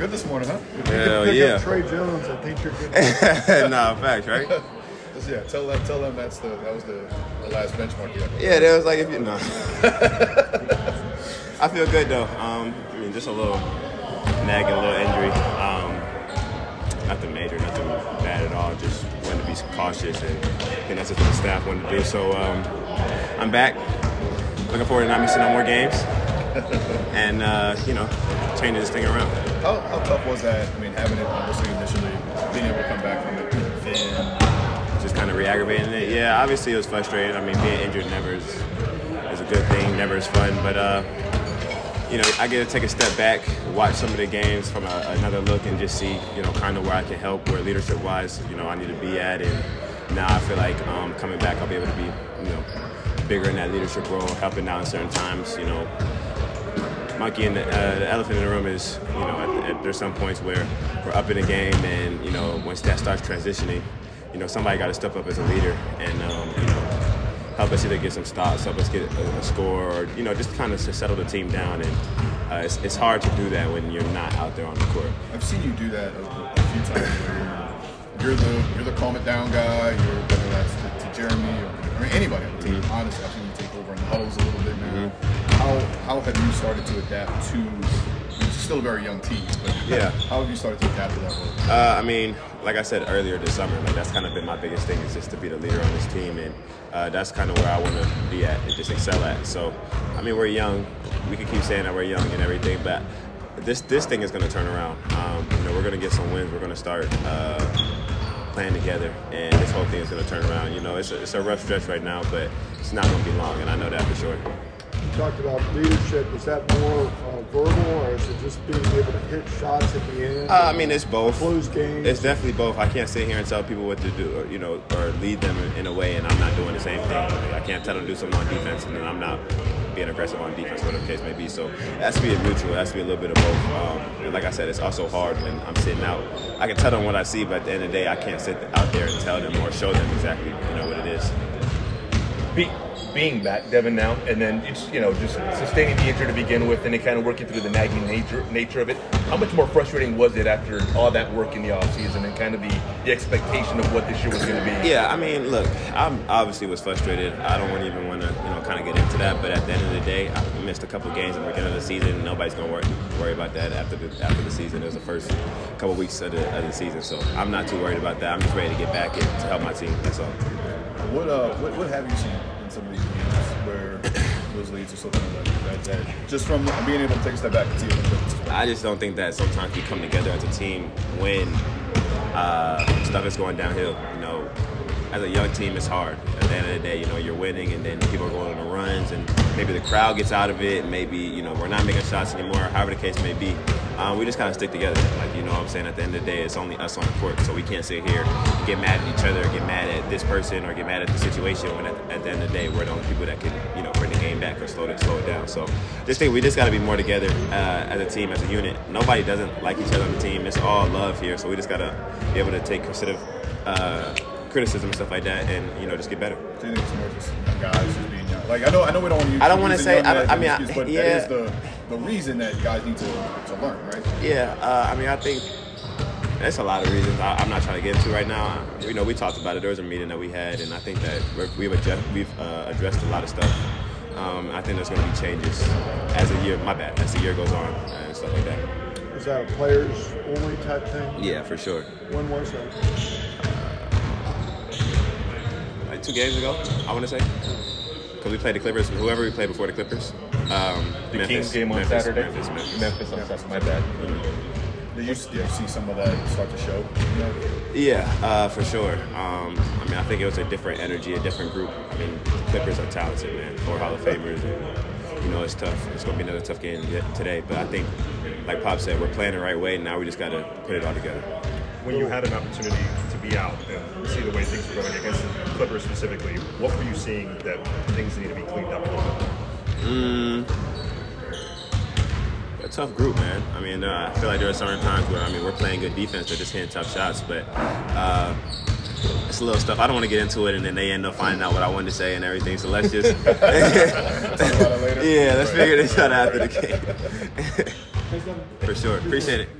good this morning, huh? Hell yeah. up Tre Jones. I think you're good. nah, facts, right? Yeah, tell them, tell them that's the that was the, the last benchmark you had. Yeah, that was like if you know. I feel good though. Um, I mean, just a little nagging, a little injury. Um, nothing major, nothing bad at all. Just wanted to be cautious, and I think that's just what the staff wanted to do. So um, I'm back. Looking forward to not missing no more games, and uh, you know, changing this thing around. How, how tough was that? I mean, having it obviously initially, being able to come back from it, Finn, just kind of re-aggravating it. Yeah, obviously it was frustrating. I mean, being injured never is, is a good thing, never is fun. But uh, you know, I get to take a step back, watch some of the games from a, another look, and just see you know kind of where I can help, where leadership-wise, you know, I need to be at. And now I feel like um, coming back, I'll be able to be you know bigger in that leadership role, helping out in certain times. You know, monkey and the, uh, the elephant in the room is, you know, at, at, there's some points where we're up in the game, and you know, once that starts transitioning, you know, somebody got to step up as a leader and um, you know, help us either get some stops, help us get a, a score, or you know, just kind of to settle the team down. And uh, it's, it's hard to do that when you're not out there on the court. I've seen you do that a, a few times. Where you're the you're the calm it down guy. You're whether that's to, to Jeremy or I mean anybody on the team. Mm-hmm. Honestly, I've seen you take How have you started to adapt to? It's still a very young team, but Yeah. how have you started to adapt to that role? Uh, I mean, like I said earlier this summer, like that's kind of been my biggest thing is just to be the leader on this team, and uh, that's kind of where I want to be at and just excel at. So, I mean, we're young. We can keep saying that we're young and everything, but this this thing is going to turn around. Um, you know, we're going to get some wins. We're going to start uh, playing together, and this whole thing is going to turn around. You know, it's a, it's a rough stretch right now, but it's not going to be long, and I know that for sure. You talked about leadership. Is that more uh, verbal, or is it just being able to hit shots at the end? Uh, I mean, it's both. Close games. It's definitely both. I can't sit here and tell people what to do, or, you know, or lead them in, in a way, and I'm not doing the same thing. Like, I can't tell them to do something on defense, and then I'm not being aggressive on defense, whatever the case may be. So it has to be a mutual. It has to be a little bit of both. Um, and like I said, it's also hard when I'm sitting out. I can tell them what I see, but at the end of the day, I can't sit out there and tell them or show them exactly, you know, what it is. Be, being back, Devin, now, and then it's you know just sustaining the injury to begin with, and then kind of working through the nagging nature nature of it. How much more frustrating was it after all that work in the offseason and kind of the, the expectation of what this year was going to be? Yeah, I mean, look, I obviously was frustrated. I don't want to even want to, you know, kind of get into that. But at the end of the day, I missed a couple games at the beginning of the season. Nobody's gonna worry, worry about that after the after the season. It was the first couple weeks of the, of the season, so I'm not too worried about that. I'm just ready to get back in to help my team. That's all. What uh what, what have you seen in some of these games where those leads are that, just from being able to take a step back and see? I just don't think that sometimes we come together as a team when uh, stuff is going downhill. You know, as a young team, it's hard. At the end of the day, you know, you're winning, and then people are going on the runs, and maybe the crowd gets out of it. Maybe you know we're not making shots anymore. However the case may be, um, we just kind of stick together. Like you know, what I'm saying at the end of the day, it's only us on the court, so we can't sit here and get mad at each other, get mad at this person, or get mad at the situation. When at, at the end of the day, we're the only people that can you know bring the game back or slow it slow it down. So just think we just got to be more together uh, as a team, as a unit. Nobody doesn't like each other on the team. It's all love here, so we just got to be able to take consider. Uh, criticism and stuff like that, and you know, just get better. Do you think it's more just guys just being young? Like I know, I know we don't want to use. I don't wanna say- I don't- I an mean, I- excuse, but yeah. that is the the reason that guys need to, to learn, right? Yeah, uh, I mean, I think there's a lot of reasons. I, I'm not trying to get into right now. You know, we talked about it. There was a meeting that we had, and I think that we're, we've adjust, we've uh, addressed a lot of stuff. Um, I think there's going to be changes as the year. My bad. As the year goes on and stuff like that. Is that a players only type thing? Yeah, for sure. When was that? Like two games ago, I want to say. Because we played the Clippers. Whoever we played before the Clippers. Um, The Memphis, Kings game on Memphis, Saturday. Memphis, Memphis. Memphis on Saturday. My bad. Did you, see some of that start to show? Yeah, uh, for sure. Um, I mean, I think it was a different energy, a different group. I mean, the Clippers are talented, man. Four Hall of Famers, and you know it's tough. It's going to be another tough game today. But I think, like Pop said, we're playing the right way. Now we just got to put it all together. when you had an opportunity be out and see the way things were going against the Clippers specifically, what were you seeing that things need to be cleaned up on? A tough group, man. I mean, uh, I feel like there are certain times where I mean we're playing good defense, they're just hitting tough shots, but. Uh, it's a little stuff. I don't want to get into it, and then they end up finding out what I wanted to say and everything. So let's just Talk about it later. yeah, let's figure this out after the game. For sure. Appreciate it.